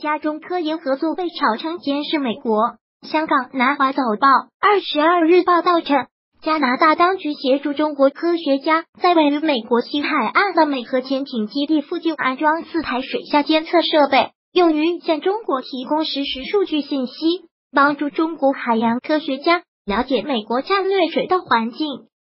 家中科研合作被炒成监视美国。香港南华早报二十二日报道称，加拿大当局协助中国科学家在位于美国西海岸的美核潜艇基地附近安装四台水下监测设备，用于向中国提供实时数据信息，帮助中国海洋科学家了解美国战略水道环境。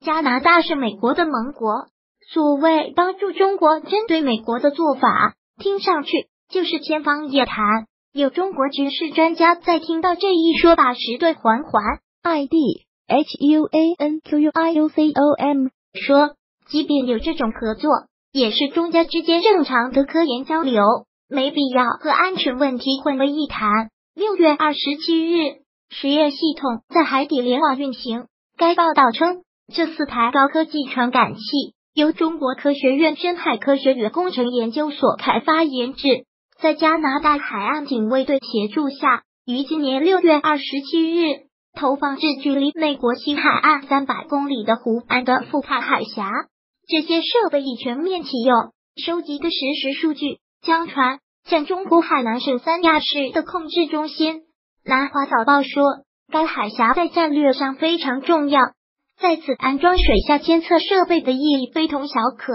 加拿大是美国的盟国，所谓帮助中国针对美国的做法，听上去就是天方夜谭。有中国军事专家在听到这一说法时，对环环 i d h u a n q u i u c o m 说，即便有这种合作，也是中加之间正常的科研交流，没必要和安全问题混为一谈。六月二十七日，实验系统在海底联网运行。该报道称，这四台高科技传感器由中国科学院深海科学与工程研究所开发研制。在加拿大海岸警卫队协助下，于今年六月二十七日投放至距离美国西海岸三百公里的湖岸的富卡海峡。这些设备已全面启用，收集的实时数据将传向中国海南省三亚市的控制中心。南华早报说，该海峡在战略上非常重要，在此安装水下监测设备的意义非同小可。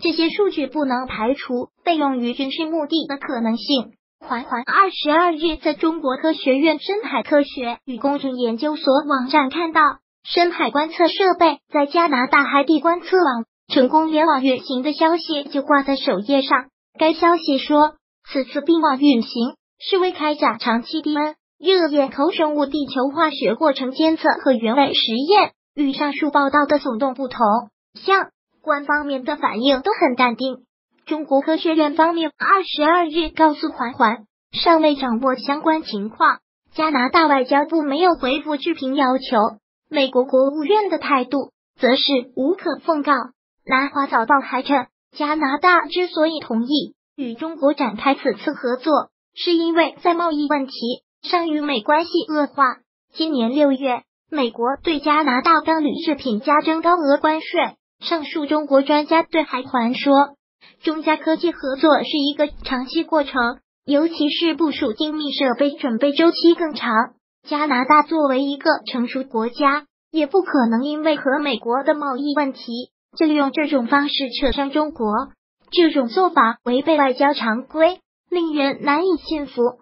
这些数据不能排除被用于军事目的的可能性。环环二十二日在中国科学院深海科学与工程研究所网站看到，深海观测设备在加拿大海底观测网成功联网运行的消息就挂在首页上。该消息说，此次并网运行是为开展长期低温热液口生物地球化学过程监测和原位实验。与上述报道的耸动不同，像。官方面的反应都很淡定。中国科学院方面二十二日告诉环环，尚未掌握相关情况。加拿大外交部没有回复置评要求。美国国务院的态度则是无可奉告。南华早报还称，加拿大之所以同意与中国展开此次合作，是因为在贸易问题上与美关系恶化。今年六月，美国对加拿大钢铝制品加征高额关税。上述中国专家对海环说，中加科技合作是一个长期过程，尤其是部署精密设备准备周期更长。加拿大作为一个成熟国家，也不可能因为和美国的贸易问题，就用这种方式扯上中国。这种做法违背外交常规，令人难以信服。